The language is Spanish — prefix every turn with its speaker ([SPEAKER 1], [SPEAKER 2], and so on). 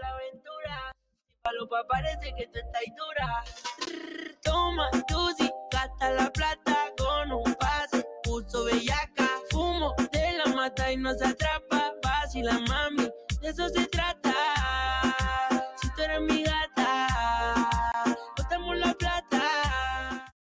[SPEAKER 1] la aventura. Y parece que tú estás dura. Toma tu si gasta la plata con un pase. Puso bellaca, fumo de la mata y no se atrapa. la mami, de eso se trata. Si tú eres mi gata.